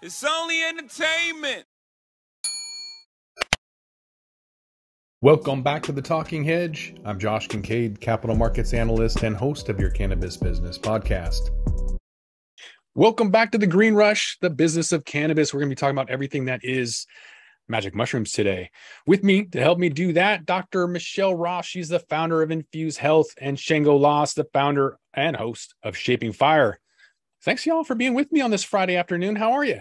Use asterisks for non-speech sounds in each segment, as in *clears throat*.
It's only entertainment. Welcome back to the Talking Hedge. I'm Josh Kincaid, capital markets analyst and host of your cannabis business podcast. Welcome back to the Green Rush, the business of cannabis. We're going to be talking about everything that is magic mushrooms today. With me to help me do that, Dr. Michele Ross. She's the founder of Infused Health, and Shango Los, the founder and host of Shaping Fire. Thanks, y'all, for being with me on this Friday afternoon. How are you?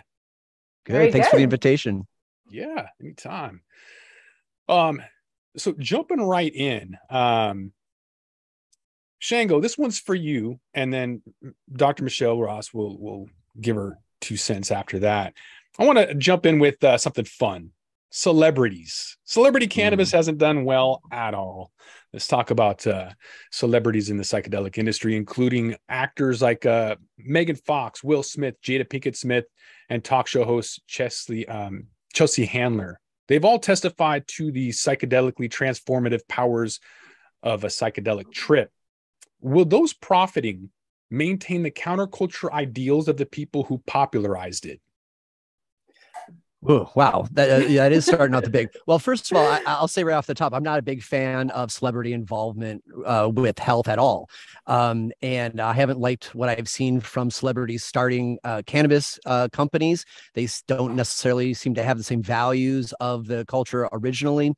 Good. Very Thanks good. for the invitation. Yeah, anytime. Um, so jumping right in, um, Shango, this one's for you, and then Dr. Michele Ross will will give her two cents after that. I want to jump in with uh, something fun. Celebrities. Celebrity cannabis mm. hasn't done well at all. Let's talk about uh, celebrities in the psychedelic industry, including actors like uh, Megan Fox, Will Smith, Jada Pinkett Smith, and talk show host Chesley, um, Chelsea Handler. They've all testified to the psychedelically transformative powers of a psychedelic trip. Will those profiting maintain the counterculture ideals of the people who popularized it? Ooh, wow, that, uh, that is starting out the big. Well, first of all, I, will say right off the top, I'm not a big fan of celebrity involvement uh, with health at all, um, and I haven't liked what I've seen from celebrities starting uh, cannabis uh, companies. They don't necessarily seem to have the same values of the culture originally,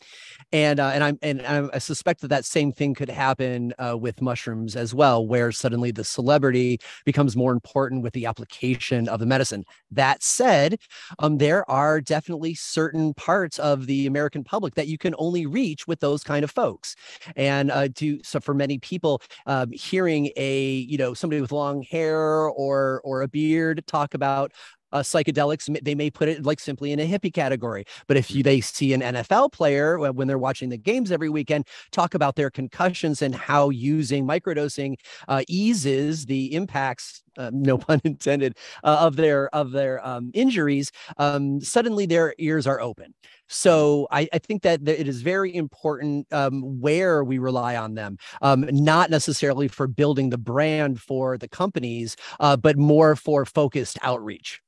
and uh, and I'm and I suspect that that same thing could happen uh, with mushrooms as well, where suddenly the celebrity becomes more important with the application of the medicine. That said, um, there are are definitely certain parts of the American public that you can only reach with those kind of folks. And uh, to so for many people, um, hearing a you know somebody with long hair or or a beard talk about uh, psychedelics they may put it like simply in a hippie category. But if you they see an nfl player when they're watching the games every weekend talk about their concussions and how using microdosing uh, eases the impacts uh, no *laughs* pun intended uh, of their of their um, injuries um, suddenly their ears are open. So I, I think that it is very important um, where we rely on them, um, not necessarily for building the brand for the companies, uh, but more for focused outreach.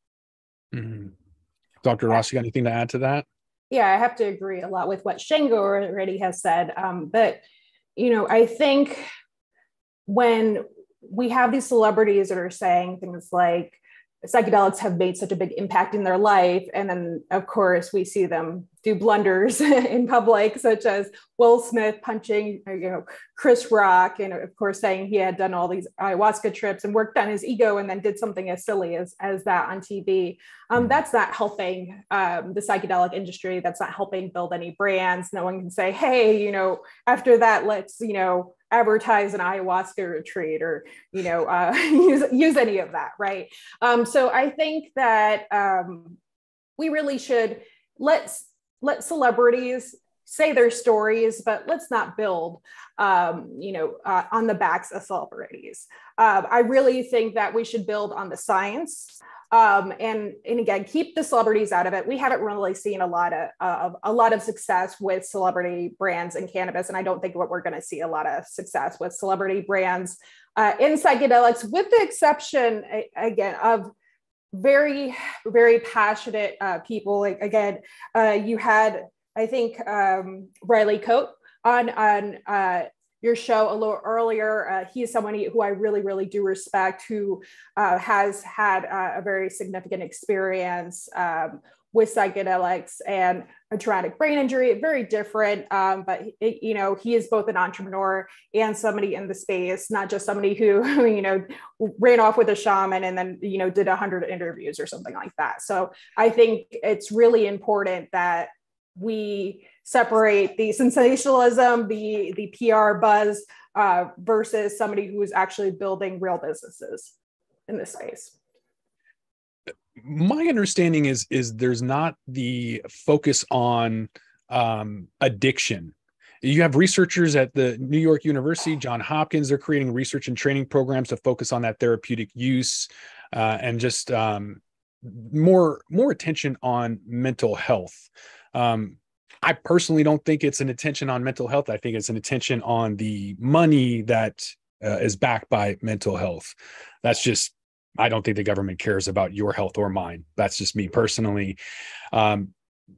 Mm-hmm. Dr. Ross, you got anything to add to that? Yeah, I have to agree a lot with what Shango already has said. Um, but, you know, I think when we have these celebrities that are saying things like psychedelics have made such a big impact in their life, and then, of course, we see them do blunders *laughs* in public, such as Will Smith punching, you know, Chris Rock, and of course saying he had done all these ayahuasca trips and worked on his ego, and then did something as silly as as that on TV. Um, that's not helping um, the psychedelic industry. That's not helping build any brands. No one can say, hey, you know, after that, let's you know advertise an ayahuasca retreat or you know uh, *laughs* use use any of that, right? Um, so I think that um, we really should let's let celebrities say their stories, but let's not build, um, you know, uh, on the backs of celebrities. Uh, I really think that we should build on the science. Um, and and again, keep the celebrities out of it. We haven't really seen a lot of uh, a lot of success with celebrity brands in cannabis, and I don't think what we're going to see a lot of success with celebrity brands uh, in psychedelics, with the exception again of very very passionate uh, people like again uh, you had i think um, riley cote on on uh, your show a little earlier uh, he is someone who i really really do respect who uh, has had uh, a very significant experience um, with psychedelics and a traumatic brain injury, very different. Um, but it, you know, he is both an entrepreneur and somebody in the space, not just somebody who *laughs* you know ran off with a shaman and then you know did a hundred interviews or something like that. So I think it's really important that we separate the sensationalism, the the PR buzz uh, versus somebody who is actually building real businesses in this space. My understanding is is there's not the focus on um, addiction. You have researchers at the new york university john hopkins they're creating research and training programs to focus on that therapeutic use uh, and just um, more more attention on mental health. Um, i personally don't think it's an attention on mental health i think it's an attention on the money that uh, is backed by mental health that's just I don't think the government cares about your health or mine. That's just me personally. Um,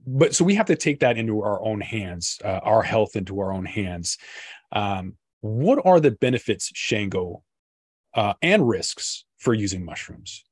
but so we have to take that into our own hands, uh, our health into our own hands. Um, what are the benefits, Shango, uh, and risks for using mushrooms?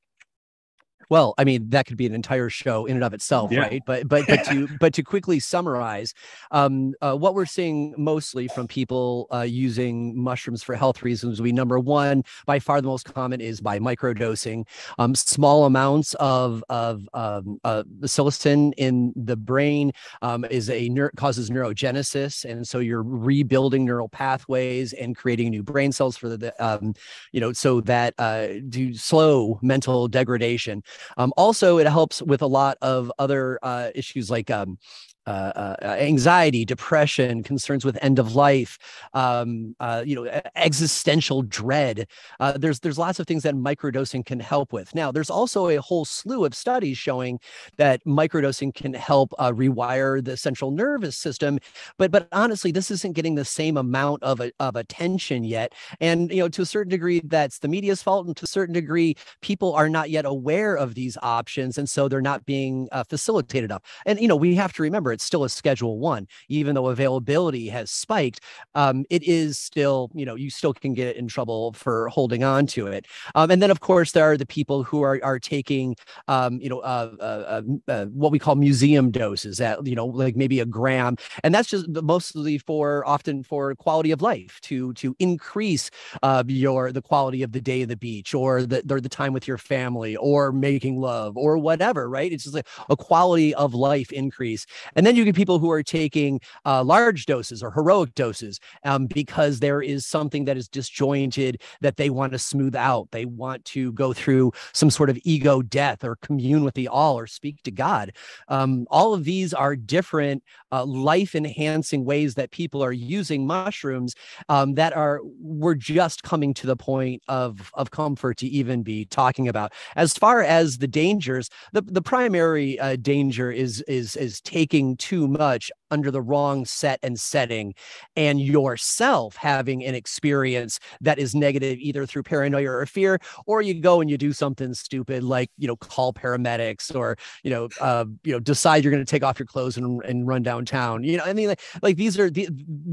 Well i mean that could be an entire show in and of itself yeah. right? But but but to *laughs* but to quickly summarize um, uh, what we're seeing mostly from people uh, using mushrooms for health reasons we number one by far the most common is by microdosing. Um, small amounts of of um, uh, psilocin in the brain um, is a ner- causes neurogenesis. And so you're rebuilding neural pathways and creating new brain cells for the um, you know so that uh, to slow mental degradation um, also, it helps with a lot of other uh, issues like um, uh, uh, anxiety, depression, concerns with end of life, um, uh, you know, existential dread. Uh, there's there's lots of things that microdosing can help with. Now, there's also a whole slew of studies showing that microdosing can help uh, rewire the central nervous system. But but honestly, this isn't getting the same amount of of attention yet. And you know, to a certain degree, that's the media's fault, and to a certain degree, people are not yet aware of these options, and so they're not being uh, facilitated enough. And you know, we have to remember it's still a Schedule One, even though availability has spiked. Um, it is still, you know, you still can get in trouble for holding on to it. Um, and then, of course, there are the people who are are taking, um, you know, uh, uh, uh, uh what we call museum doses at, you know, like maybe a gram, and that's just mostly for often for quality of life to to increase uh, your the quality of the day at the beach or the or the time with your family or making love or whatever. Right? It's just a quality of life increase, and and then you get people who are taking uh, large doses or heroic doses um, because there is something that is disjointed that they want to smooth out. They want to go through some sort of ego death or commune with the all or speak to God. Um, all of these are different uh, life enhancing ways that people are using mushrooms um, that are we're just coming to the point of of comfort to even be talking about. As far as the dangers, the the primary uh, danger is is is taking too much under the wrong set and setting and yourself having an experience that is negative either through paranoia or fear or you go and you do something stupid like you know call paramedics or you know uh, you know decide you're going to take off your clothes and, and run downtown you know i mean like, like these are the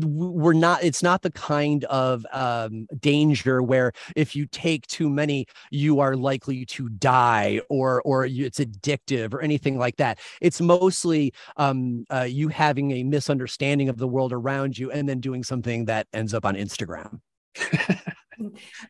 we're not it's not the kind of um, danger where if you take too many you are likely to die or or it's addictive or anything like that. It's mostly um, uh, you having having a misunderstanding of the world around you and then doing something that ends up on Instagram. *laughs*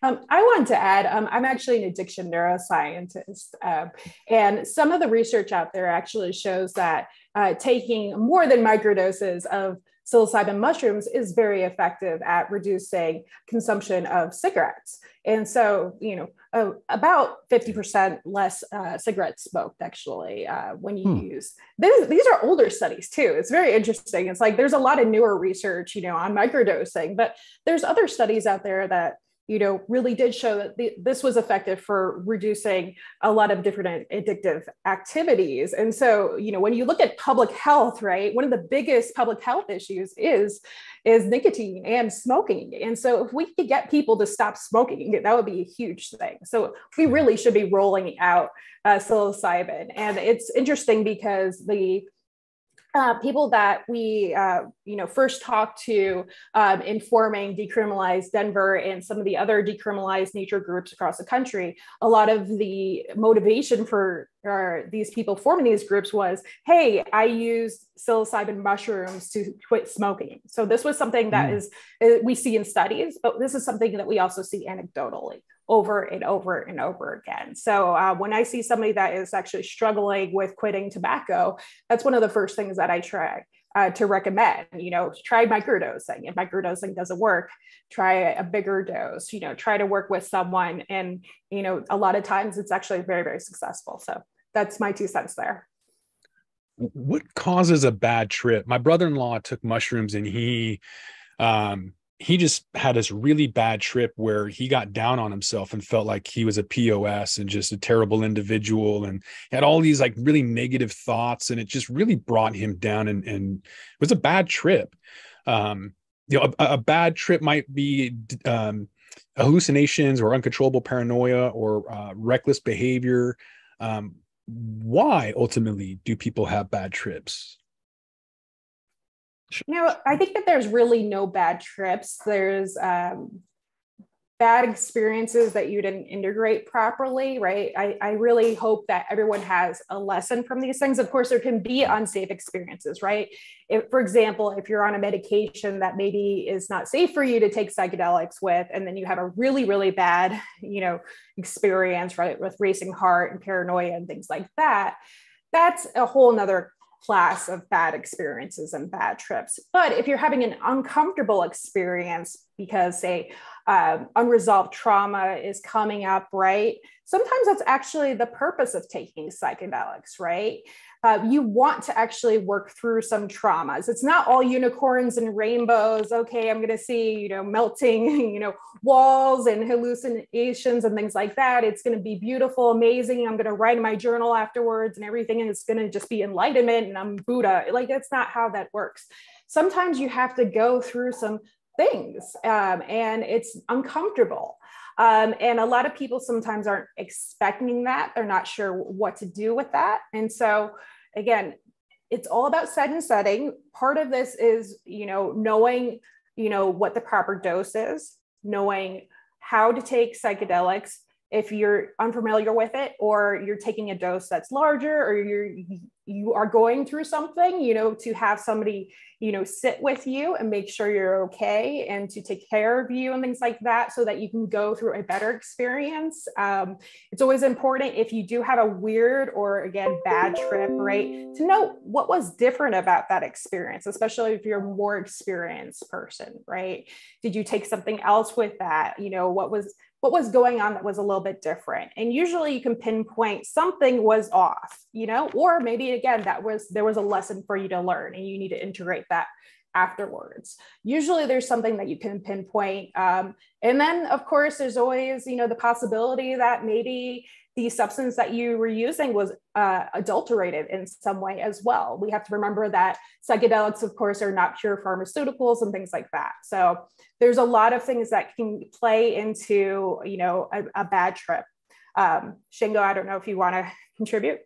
um, I wanted to add, um, I'm actually an addiction neuroscientist, uh, and some of the research out there actually shows that uh, taking more than microdoses of psilocybin mushrooms is very effective at reducing consumption of cigarettes. And so, you know, uh, about 50% less uh, cigarettes smoked actually uh, when you hmm. use these, these are older studies too. It's very interesting. It's like there's a lot of newer research, you know, on microdosing, but there's other studies out there that you know, really did show that the, this was effective for reducing a lot of different addictive activities. And so, you know, when you look at public health, right, one of the biggest public health issues is is nicotine and smoking. And so, if we could get people to stop smoking, that would be a huge thing. So, we really should be rolling out uh, psilocybin. And it's interesting because the uh, people that we uh, you know first talked to um, informing decriminalized denver and some of the other decriminalized nature groups across the country a lot of the motivation for these people forming these groups was hey i used psilocybin mushrooms to quit smoking so this was something that mm. is uh, we see in studies but this is something that we also see anecdotally over and over and over again. So uh, when I see somebody that is actually struggling with quitting tobacco, that's one of the first things that I try. Uh, to recommend, you know, try microdosing. If microdosing doesn't work, try a bigger dose. You know, try to work with someone, and you know, a lot of times it's actually very, very successful. So that's my two cents there. What causes a bad trip? My brother-in-law took mushrooms, and he um, he just had this really bad trip where he got down on himself and felt like he was a POS and just a terrible individual and had all these like really negative thoughts and it just really brought him down and, and it was a bad trip. Um, you know, a, a bad trip might be um, hallucinations or uncontrollable paranoia or uh, reckless behavior. Um, why ultimately do people have bad trips? Know, I think that there's really no bad trips. There's um, bad experiences that you didn't integrate properly, right? I, I really hope that everyone has a lesson from these things. Of course, there can be unsafe experiences, right? If, for example, if you're on a medication that maybe is not safe for you to take psychedelics with, and then you have a really, really bad, you know, experience, right, with racing heart and paranoia and things like that, that's a whole nother class of bad experiences and bad trips. But if you're having an uncomfortable experience because, say, uh, unresolved trauma is coming up, right? Sometimes that's actually the purpose of taking psychedelics, right? Uh, you want to actually work through some traumas. It's not all unicorns and rainbows. Okay, I'm going to see, you know, melting, *laughs* you know, walls and hallucinations and things like that. It's going to be beautiful, amazing. I'm going to write in my journal afterwards and everything is going to just be enlightenment and I'm Buddha. Like, that's not how that works. Sometimes you have to go through some things um, and it's uncomfortable. Um, and a lot of people sometimes aren't expecting that. They're not sure what to do with that. And so, again, it's all about set and setting. Part of this is, you know, knowing, you know, what the proper dose is, knowing how to take psychedelics if you're unfamiliar with it or you're taking a dose that's larger or you're you are going through something you know to have somebody you know sit with you and make sure you're okay and to take care of you and things like that so that you can go through a better experience. Um, it's always important if you do have a weird or again bad trip right to know what was different about that experience especially if you're a more experienced person right? Did you take something else with that? You know what was what was going on that was a little bit different. And usually you can pinpoint something was off you know or maybe again that was there was a lesson for you to learn and you need to integrate that afterwards. Usually there's something that you can pinpoint um, and then of course there's always you know the possibility that maybe the substance that you were using was uh, adulterated in some way as well. We have to remember that psychedelics, of course, are not pure pharmaceuticals and things like that. So there's a lot of things that can play into, you know, a, a bad trip. Um, Shango, I don't know if you want to contribute?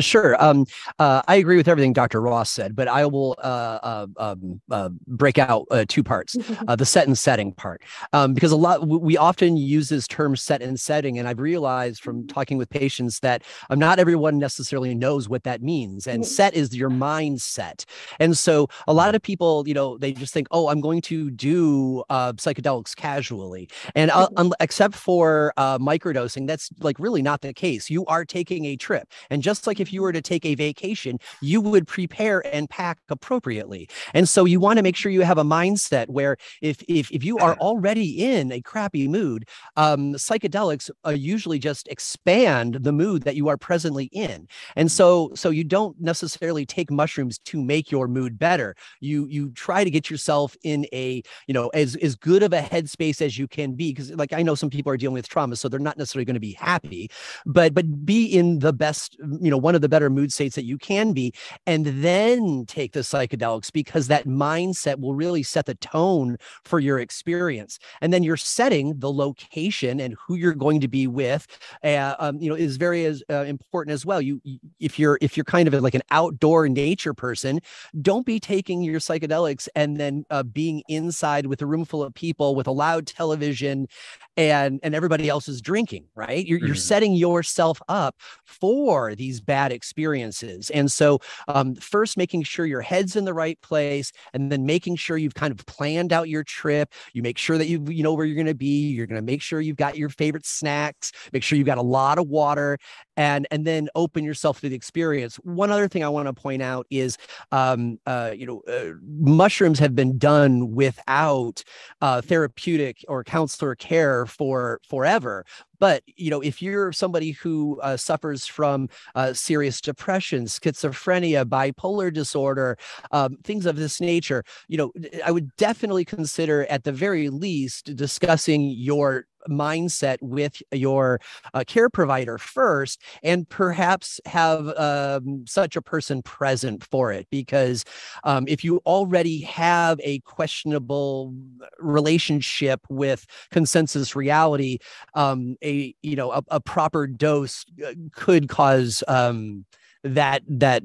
Sure. Um, uh, I agree with everything Dr. Ross said, but I will uh, uh, um, uh break out uh, two parts: *laughs* uh, the set and setting part, um, because a lot we often use this term "set and setting," and I've realized from mm-hmm. talking with patients that um, not everyone necessarily knows what that means. And set is your mindset, and so a lot of people, you know, they just think, "Oh, I'm going to do psychedelics casually," and mm-hmm. except for microdosing, that's like really not the case. You are taking a trip. And just like if you were to take a vacation, you would prepare and pack appropriately. And so you want to make sure you have a mindset where if if, if you are already in a crappy mood, um, psychedelics uh, usually just expand the mood that you are presently in. And so so you don't necessarily take mushrooms to make your mood better. You you try to get yourself in a you know as as good of a headspace as you can be because like I know some people are dealing with trauma, so they're not necessarily going to be happy, but but be in the the best, you know, one of the better mood states that you can be, and then take the psychedelics because that mindset will really set the tone for your experience. And then you're setting the location and who you're going to be with, uh, um, you know, is very as uh, important as well. You, if you're if you're kind of like an outdoor nature person, don't be taking your psychedelics and then uh, being inside with a room full of people with a loud television and and everybody else is drinking right you're, mm-hmm. you're setting yourself up for these bad experiences. And so, um, first, making sure your head's in the right place, and then making sure you've kind of planned out your trip. You make sure that you you know where you're going to be. You're going to make sure you've got your favorite snacks. Make sure you've got a lot of water, and and then open yourself to the experience. One other thing I want to point out is, um, uh, you know, uh, mushrooms have been done without uh, therapeutic or counselor care for forever. But you know, if you're somebody who uh, suffers from uh, serious depression, schizophrenia, bipolar disorder, um, things of this nature, you know, I would definitely consider, at the very least, discussing your mindset with your uh, care provider first and perhaps have um, such a person present for it because um, if you already have a questionable relationship with consensus reality um, a you know a, a, proper dose uh, could cause um, that that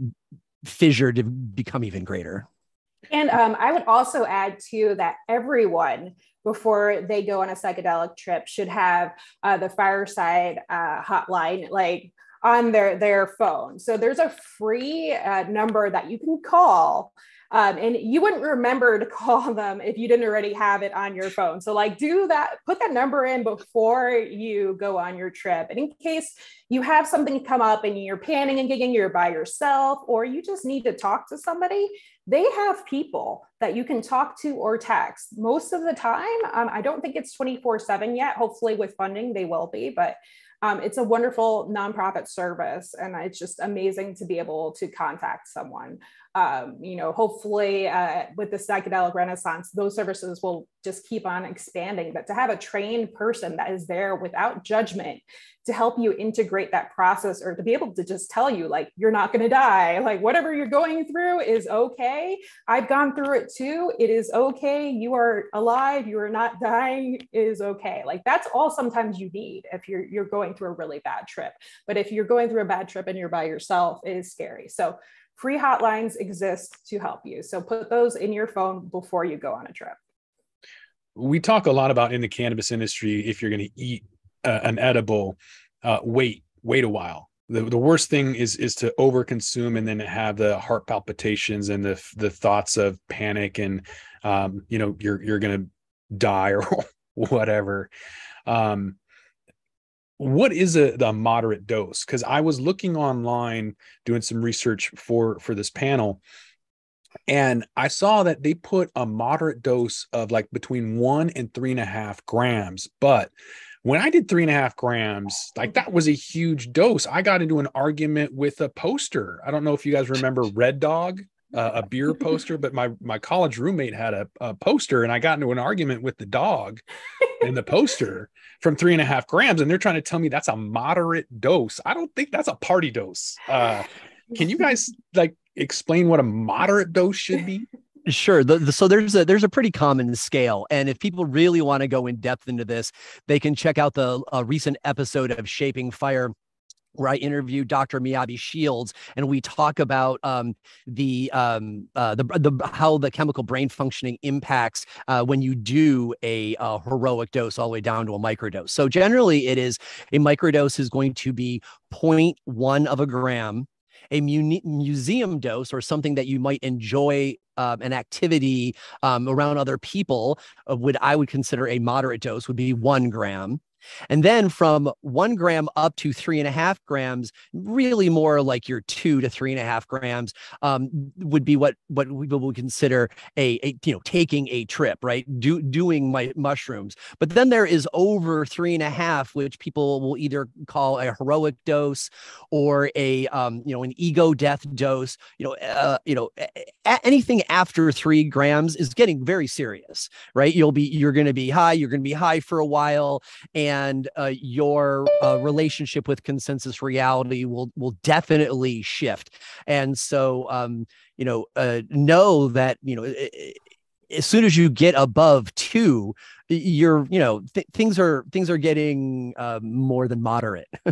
fissure to become even greater. And um, I would also add too that everyone before they go on a psychedelic trip should have uh, the fireside uh, hotline like on their their phone. So there's a free uh, number that you can call um, and you wouldn't remember to *laughs* call them if you didn't already have it on your phone. So, like, do that, put that number in before you go on your trip. And in case you have something come up and you're panning and gigging, you're by yourself, or you just need to talk to somebody, they have people that you can talk to or text most of the time. Um, I don't think it's 24 7 yet. Hopefully, with funding, they will be, but um, it's a wonderful nonprofit service, and it's just amazing to be able to contact someone um, you know, hopefully uh, with the psychedelic renaissance, those services will just keep on expanding. But to have a trained person that is there without judgment to help you integrate that process or to be able to just tell you, like, you're not going to die, like, whatever you're going through is okay. I've gone through it too. It is okay. You are alive. You are not dying. It is okay. Like, that's all sometimes you need if you're, you're going through a really bad trip. But if you're going through a bad trip and you're by yourself, it is scary. So, free hotlines exist to help you. So put those in your phone before you go on a trip. We talk a lot about in the cannabis industry if you're going to eat uh, an edible, uh, wait, wait a while. The, the worst thing is is to overconsume and then have the heart palpitations and the the thoughts of panic and um, you know you're you're gonna die or *laughs* whatever. Um, what is a, a moderate dose because i was looking online doing some research for for this panel and i saw that they put a moderate dose of like between one and three and a half grams but when i did three and a half grams like that was a huge dose i got into an argument with a poster i don't know if you guys remember *laughs* red dog uh, a beer poster, but my my college roommate had a, a, poster, and I got into an argument with the dog in the poster from three and a half grams, and they're trying to tell me that's a moderate dose. I don't think that's a party dose. Uh, can you guys like explain what a moderate dose should be? *laughs* Sure. The, the, so there's a there's a pretty common scale, and if people really want to go in depth into this, they can check out the recent episode of Shaping Fire where I interview Dr. Miyabi Shields, and we talk about um, the, um, uh, the the how the chemical brain functioning impacts uh, when you do a, a, heroic dose all the way down to a microdose. So generally, it is a microdose is going to be 0.1 of a gram. A mu- museum dose or something that you might enjoy um, an activity um, around other people uh, would I would consider a moderate dose would be one gram. And then from one gram up to three and a half grams, really more like your two to three and a half grams um, would be what what we would consider a, a, you know taking a trip, right? Do doing my mushrooms. But then there is over three and a half, which people will either call a heroic dose or a um, you know an ego death dose. You know, uh, you know, a- anything after three grams is getting very serious, right? You'll be you're going to be high. You're going to be high for a while, and and uh, your uh, relationship with consensus reality will will definitely shift. And so, um, you know, uh, know that you know. as soon as you get above two, you're, you know, th- things are things are getting uh, more than moderate. *laughs*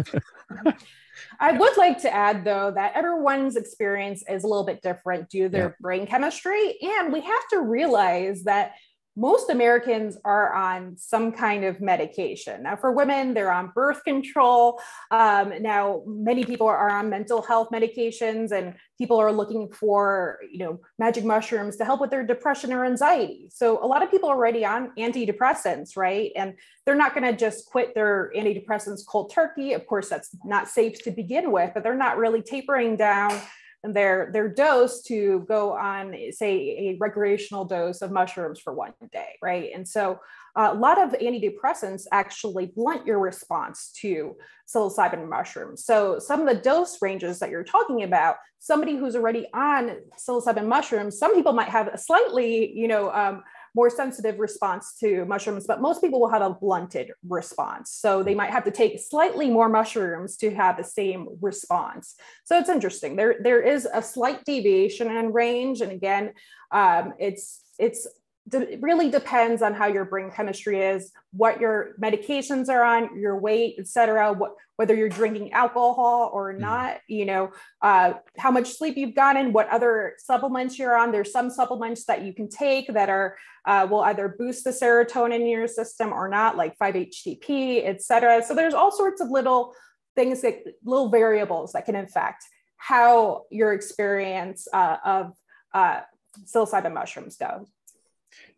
I would like to add, though, that everyone's experience is a little bit different due to their yeah. brain chemistry. And we have to realize that most Americans are on some kind of medication. Now, for women, they're on birth control. Um, now, many people are on mental health medications, and people are looking for, you know, magic mushrooms to help with their depression or anxiety. So, a lot of people are already on antidepressants, right? And they're not going to just quit their antidepressants cold turkey. Of course, that's not safe to begin with, but they're not really tapering down their their dose to go on say a recreational dose of mushrooms for one day right? And so a lot of antidepressants actually blunt your response to psilocybin mushrooms. So some of the dose ranges that you're talking about somebody who's already on psilocybin mushrooms some people might have a slightly you know um, more sensitive response to mushrooms, but most people will have a blunted response. So they might have to take slightly more mushrooms to have the same response. So it's interesting. There, there is a slight deviation in range. And again, um, it's, it's it really depends on how your brain chemistry is, what your medications are on, your weight, et cetera, what, whether you're drinking alcohol or mm-hmm. not, you know, uh, how much sleep you've gotten, what other supplements you're on. There's some supplements that you can take that are uh, will either boost the serotonin in your system or not, like 5-HTP, et cetera. So there's all sorts of little things that little variables that can affect how your experience uh, of uh, psilocybin mushrooms goes.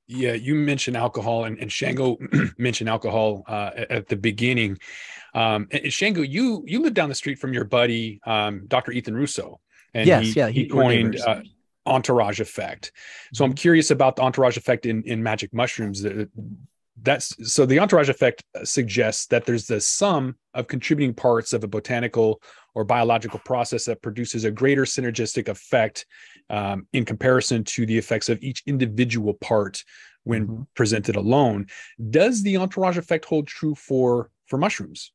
Yeah, you mentioned alcohol, and, and Shango *clears throat* mentioned alcohol uh, at the beginning. Um, and Shango, you you live down the street from your buddy, um, Dr. Ethan Russo, and yes, he, yeah, he, he coined uh, entourage effect. So I'm mm-hmm. curious about the entourage effect in in magic mushrooms. That's so the entourage effect suggests that there's the sum of contributing parts of a botanical or biological process that produces a greater synergistic effect um, in comparison to the effects of each individual part when mm-hmm. presented alone. Does the entourage effect hold true for for mushrooms?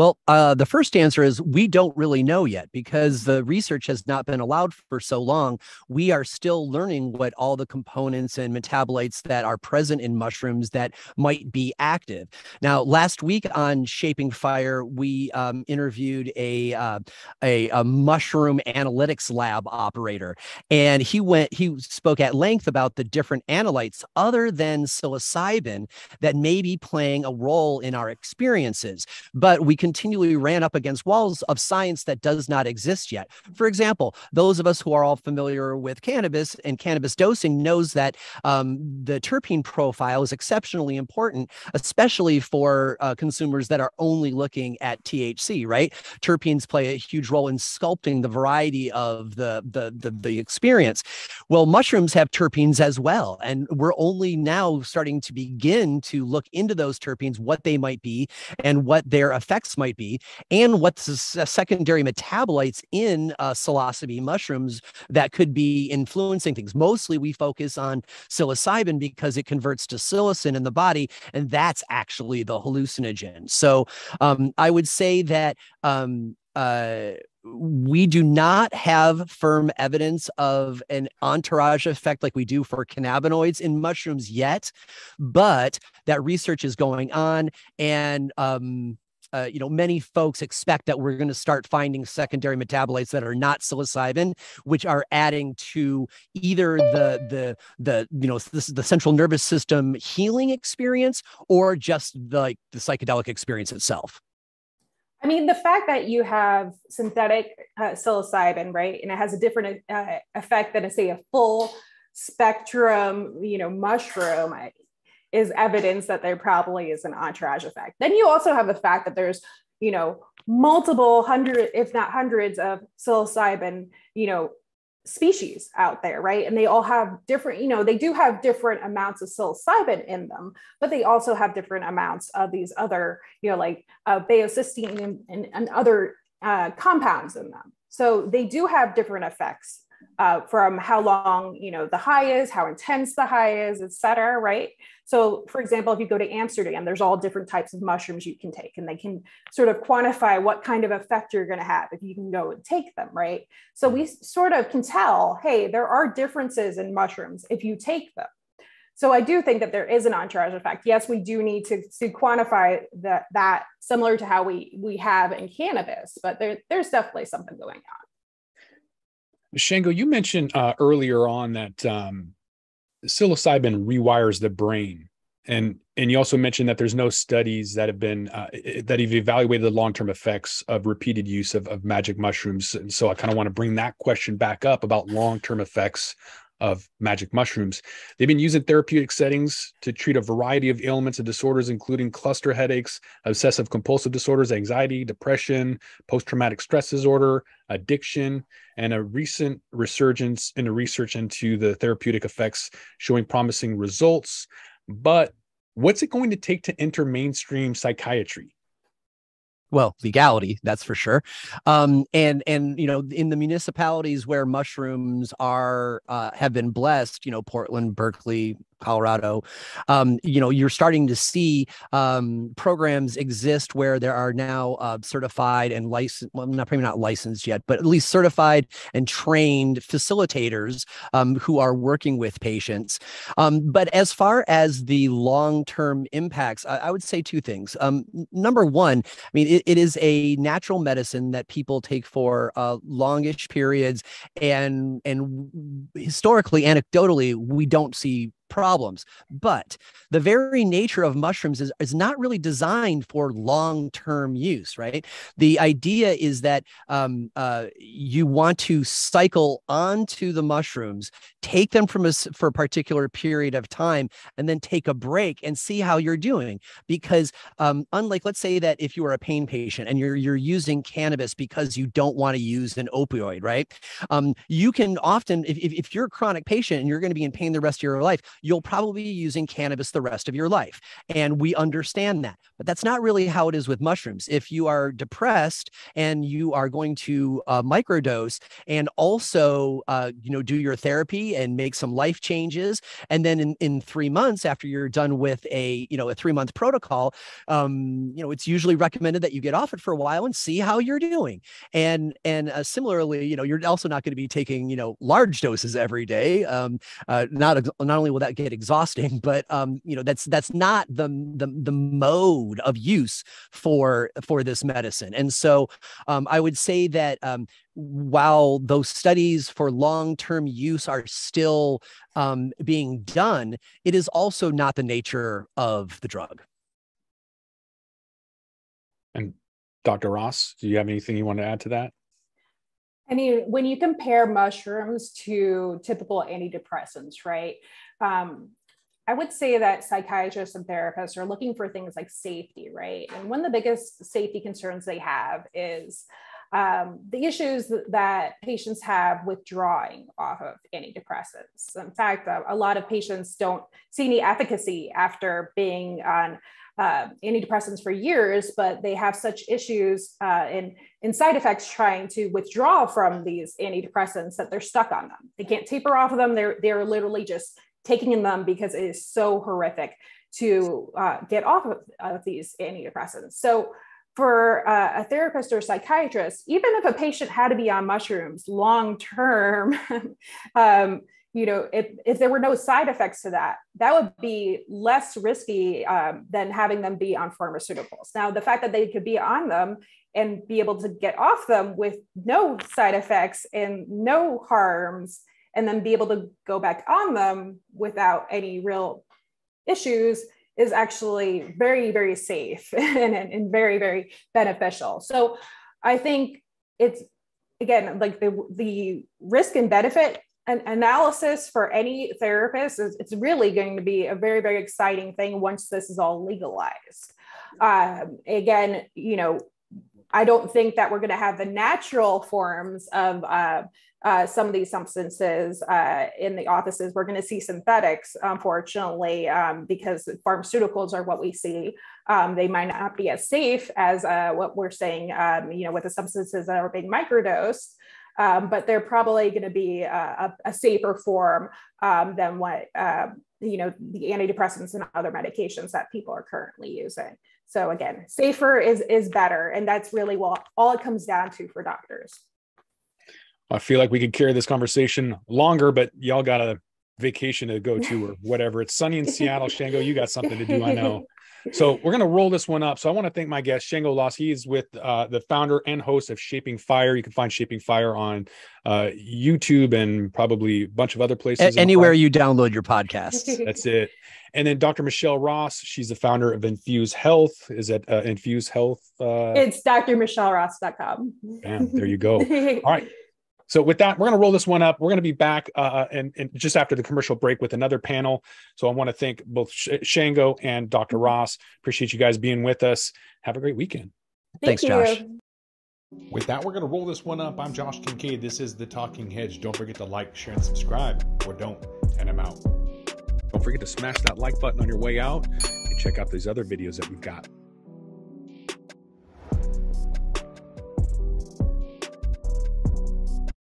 Well, uh, the first answer is we don't really know yet because the research has not been allowed for so long. We are still learning what all the components and metabolites that are present in mushrooms that might be active. Now, last week on Shaping Fire, we um, interviewed a, uh, a, a mushroom analytics lab operator, and he went he spoke at length about the different analytes other than psilocybin that may be playing a role in our experiences. But we continually ran up against walls of science that does not exist yet. For example, those of us who are all familiar with cannabis and cannabis dosing knows that um, the terpene profile is exceptionally important, especially for uh, consumers that are only looking at THC. Right? Terpenes play a huge role in sculpting the variety of the the the, the experience. Well, mushrooms have terpenes as well, and we're only now starting to begin to look into those terpenes, what they might be, and what their effects effects might be, and what the secondary metabolites in uh, psilocybe mushrooms that could be influencing things. Mostly we focus on psilocybin because it converts to psilocin in the body, and that's actually the hallucinogen. So um, I would say that. Um, uh, we do not have firm evidence of an entourage effect like we do for cannabinoids in mushrooms yet, but that research is going on. And um, uh, you know, many folks expect that we're going to start finding secondary metabolites that are not psilocybin, which are adding to either the the the you know this is the central nervous system healing experience or just the, like the psychedelic experience itself. I mean, the fact that you have synthetic uh, psilocybin, right, and it has a different uh, effect than, say, a full spectrum, you know, mushroom is evidence that there probably is an entourage effect. Then you also have the fact that there's, you know, multiple hundred, if not hundreds of psilocybin, you know, species out there, right? And they all have different, you know, they do have different amounts of psilocybin in them, but they also have different amounts of these other, you know, like uh, and, and, and other uh, compounds in them. So they do have different effects uh, from how long you know the high is, how intense the high is, et cetera, right? So, for example, if you go to Amsterdam, there's all different types of mushrooms you can take, and they can sort of quantify what kind of effect you're going to have if you can go and take them, right? So we sort of can tell, hey, there are differences in mushrooms if you take them. So I do think that there is an entourage effect. Yes, we do need to, to quantify that that similar to how we we have in cannabis, but there, there's definitely something going on. Shango, you mentioned uh, earlier on that um, psilocybin rewires the brain, and and you also mentioned that there's no studies that have been uh, that have evaluated the long term effects of repeated use of, of magic mushrooms. And so I kind of want to bring that question back up about long term effects of magic mushrooms. They've been used in therapeutic settings to treat a variety of ailments and disorders, including cluster headaches, obsessive compulsive disorders, anxiety, depression, post traumatic stress disorder, addiction, and a recent resurgence in the research into the therapeutic effects showing promising results. But what's it going to take to enter mainstream psychiatry? Well legality that's for sure. Um, and and you know in the municipalities where mushrooms are uh, have been blessed you know portland berkeley Colorado, um, you know, you're starting to see um, programs exist where there are now uh, certified and licensed, well, not probably not licensed yet, but at least certified and trained facilitators um, who are working with patients. Um, but as far as the long-term impacts, I, I would say two things. Um, number one, I mean, it, it is a natural medicine that people take for uh, longish periods, and and historically, anecdotally, we don't see problems. But the very nature of mushrooms is, is not really designed for long term use, right? The idea is that um, uh, you want to cycle onto the mushrooms, take them from a, for a particular period of time, and then take a break and see how you're doing. Because um, unlike, let's say that if you are a pain patient and you're you're using cannabis because you don't want to use an opioid, right? Um, you can often, if, if you're a chronic patient and you're going to be in pain the rest of your life, you'll probably be using cannabis the rest of your life. And we understand that. But that's not really how it is with mushrooms. If you are depressed and you are going to uh, microdose and also, uh, you know, do your therapy and make some life changes, and then in, in three months after you're done with a, you know, a three month protocol, um, you know, it's usually recommended that you get off it for a while and see how you're doing. And and uh, similarly, you know, you're also not going to be taking, you know, large doses every day. Um, uh, not not only will that get exhausting, *laughs* but um, you know that's that's not the, the the mode of use for for this medicine. And so um, I would say that um, while those studies for long term use are still um, being done, it is also not the nature of the drug. And Dr. Ross, do you have anything you want to add to that? I mean, when you compare mushrooms to typical antidepressants, right? Um, I would say that psychiatrists and therapists are looking for things like safety, right? And one of the biggest safety concerns they have is um, the issues that patients have withdrawing off of antidepressants. In fact, a, a lot of patients don't see any efficacy after being on uh, antidepressants for years, but they have such issues uh, in, in side effects trying to withdraw from these antidepressants that they're stuck on them. They can't taper off of them. They're, they're literally just taking them because it is so horrific to uh, get off of, of, these antidepressants. So for uh, a therapist or psychiatrist, even if a patient had to be on mushrooms long term, *laughs* um, you know, if, if there were no side effects to that, that would be less risky um, than having them be on pharmaceuticals. Now, the fact that they could be on them and be able to get off them with no side effects and no harms and then be able to go back on them without any real issues is actually very, very safe *laughs* and, and very, very beneficial. So I think it's again like the, the risk and benefit an analysis for any therapist is it's really going to be a very very exciting thing once this is all legalized um, again you know i don't think that we're going to have the natural forms of uh, uh, some of these substances uh, in the offices. We're going to see synthetics, unfortunately, um, because pharmaceuticals are what we see. Um, they might not be as safe as uh, what we're saying, um, you know, with the substances that are being microdosed. Um, but they're probably going to be a, a, safer form um, than what uh, you know the antidepressants and other medications that people are currently using. So again, safer is is better, and that's really what all it comes down to for doctors. I feel like we could carry this conversation longer, but y'all got a vacation to go to or *laughs* whatever. It's sunny in Seattle. Shango, you got something to do, I know. *laughs* So we're going to roll this one up. So I want to thank my guest, Shango Los. He is with uh, the founder and host of Shaping Fire. You can find Shaping Fire on uh, YouTube and probably a bunch of other places. anywhere you download your podcast. *laughs* That's it. And then Dr. Michele Ross, she's the founder of Infused Health. Is it uh, Infused Health? Uh, it's drmicheleross.com. Bam, there you go. All right. So with that, we're going to roll this one up. We're going to be back uh, and, and, just after the commercial break with another panel. So I want to thank both Shango and Dr. Mm-hmm. Ross. Appreciate you guys being with us. Have a great weekend. Thank Thanks, you. Josh. With that, we're going to roll this one up. I'm Josh Kincaid. This is the Talking Hedge. Don't forget to like, share, and subscribe, or don't, and I'm out. Don't forget to smash that like button on your way out and check out these other videos that we've got.